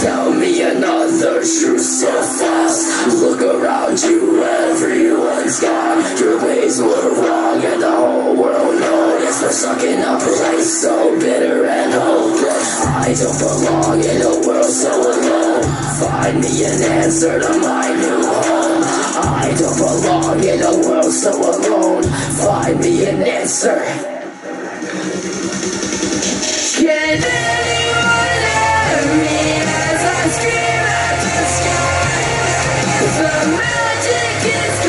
Tell me another truth so fast. Look around you, everyone's gone. Your ways were wrong, and the whole world knows. We're stuck in a place so bitter and hopeless. I don't belong in a world so alone. Find me an answer to my new home. I don't belong in a world so alone. Find me an answer. Can anyone hear me as I scream at the sky? The magic is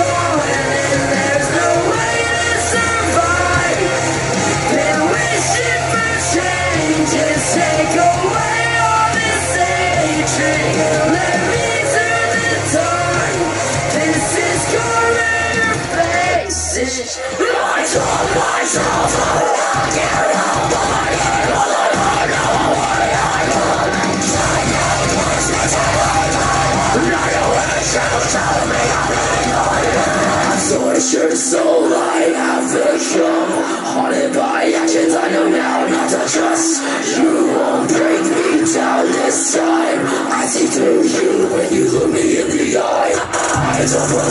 Tortured soul I have become Haunted by actions I know now not to trust You. won't break me down this time I see through you when you look me in the eye I don't